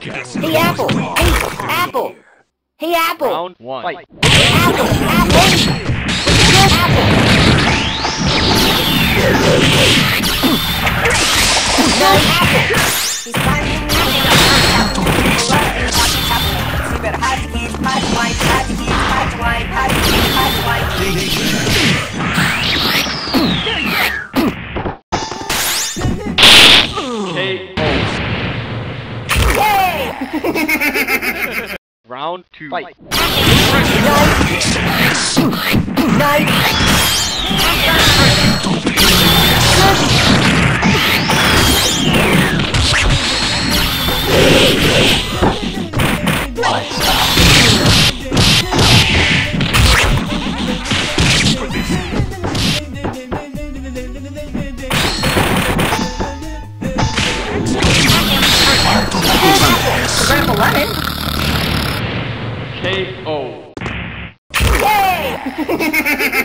Hey, Apple! Hey, Apple! Hey, Apple! Round one. Fight. Apple! Apple! Apple! No, Round two. Fight. Nice! Lemon! K.O. Yay!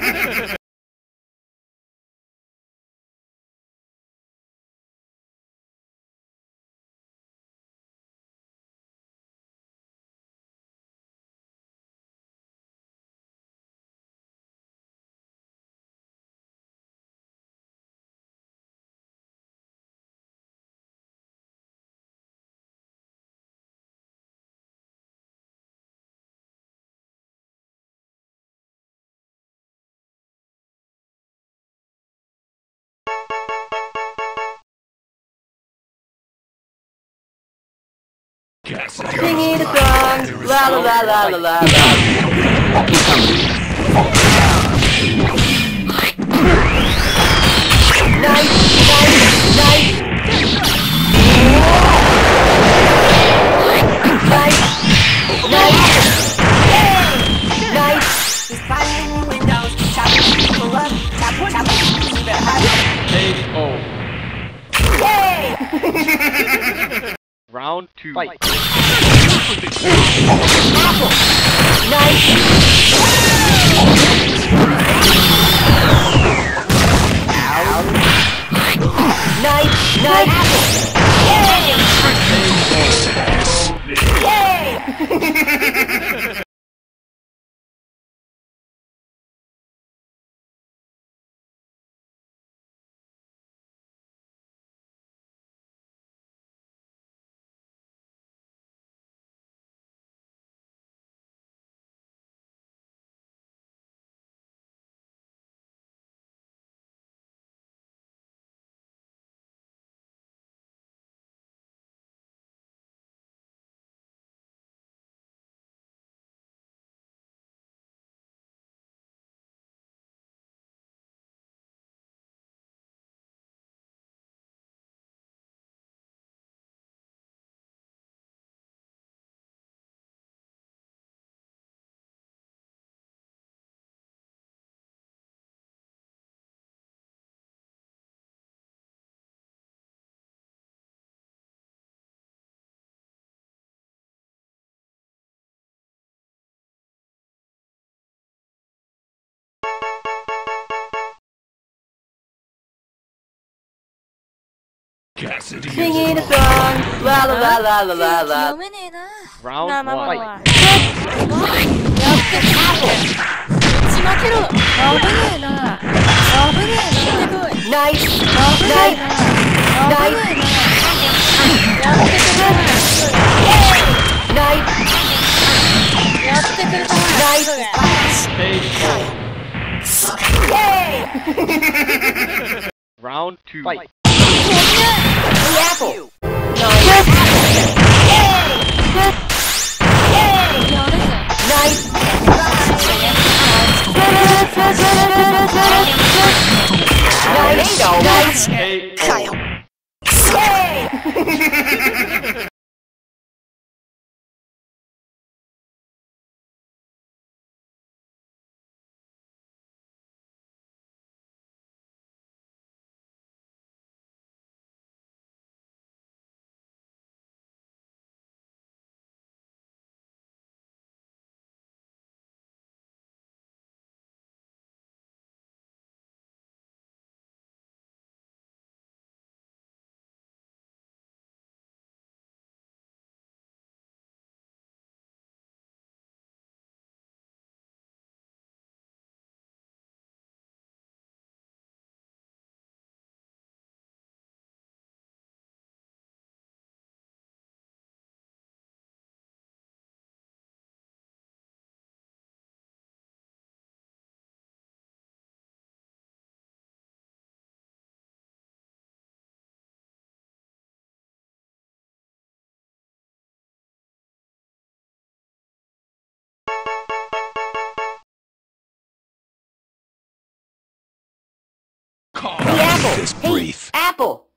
Singing a song, la la la la la la la. Nice, nice, nice. Nice, nice. Yay! Nice. He's climbing windows, to the left, tapping, tapping. You better hide K.O. Yay! Round two. Fight. Nice. Nice, nice. Apple. Yay! Singing a song, la la la la la la la. 読めねえな。Round one. おい。やってたぞ。ちまけろ。危ねえな。危ねえな。ナイス。ナイス。ナイス。やってくれ。round two. Fight. Apple. Nice. Nice. Nice. Kyle. Yay! Hey, Apple. This Hey, brief. Apple.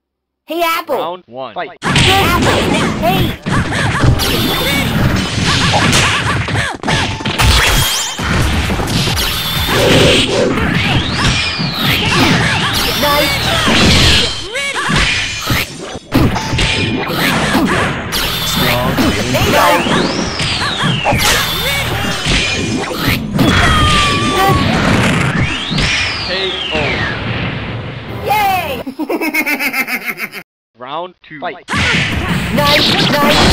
Hey, Apple. Round one. Fight. Apple. Hey. Nice. KO. Round two. Fight. Nice, nice. cooling